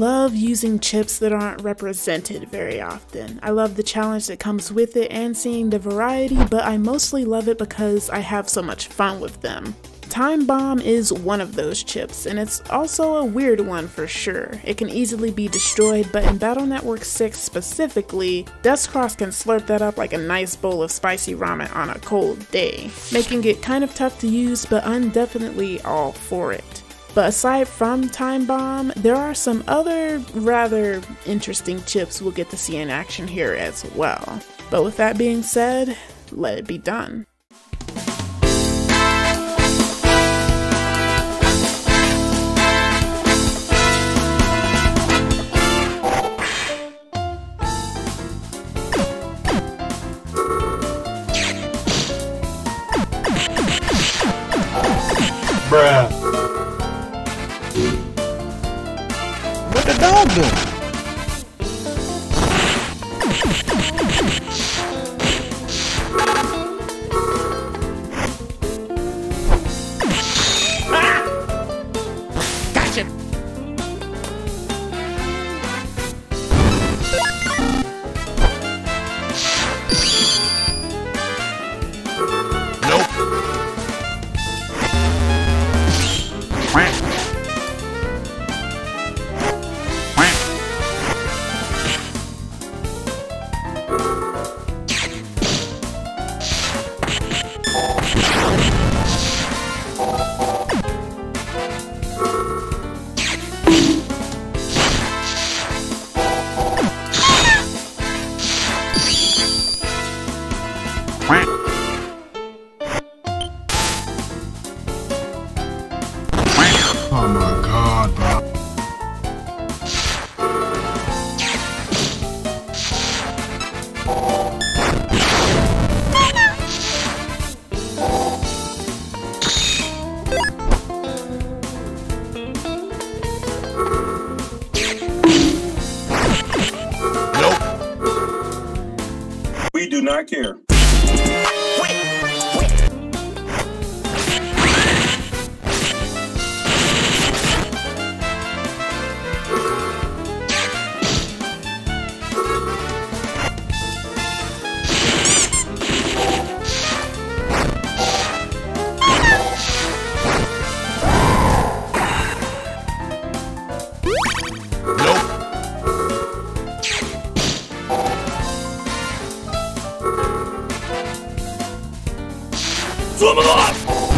love using chips that aren't represented very often. I love the challenge that comes with it and seeing the variety, but I mostly love it because I have so much fun with them. Time Bomb is one of those chips, and it's also a weird one for sure. It can easily be destroyed, but in Battle Network 6 specifically, Dust Cross can slurp that up like a nice bowl of spicy ramen on a cold day, making it kind of tough to use, but I'm definitely all for it. But aside from Time Bomb, there are some other rather interesting chips we'll get to see in action here as well. But with that being said, let it be done. Bruh. Oh We do not care.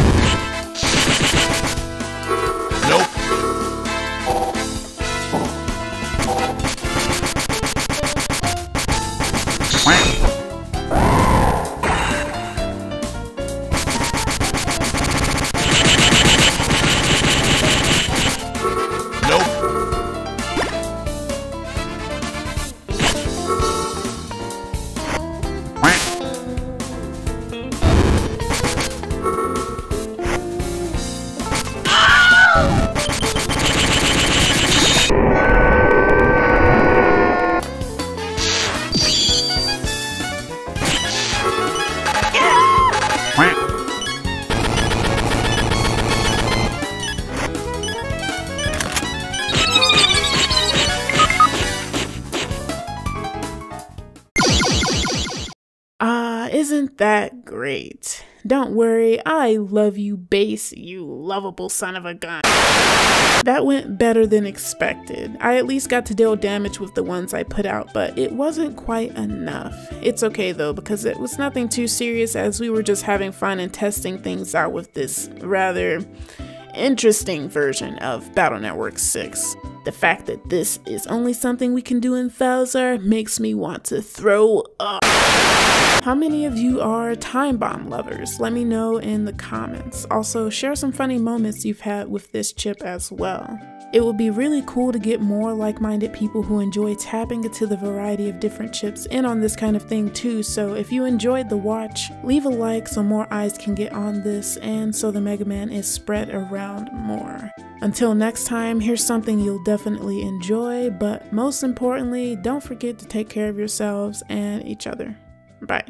Isn't that great? Don't worry, I love you, base, you lovable son of a gun. That went better than expected. I at least got to deal damage with the ones I put out, but it wasn't quite enough. It's okay though, because it was nothing too serious as we were just having fun and testing things out with this rather interesting version of Battle Network 6. The fact that this is only something we can do in Falzar makes me want to throw up. How many of you are time bomb lovers? Let me know in the comments. Also, share some funny moments you've had with this chip as well. It would be really cool to get more like-minded people who enjoy tapping into the variety of different chips in on this kind of thing too, so if you enjoyed the watch, leave a like so more eyes can get on this and so the Mega Man is spread around more. Until next time, here's something you'll definitely enjoy, but most importantly, don't forget to take care of yourselves and each other. Bye.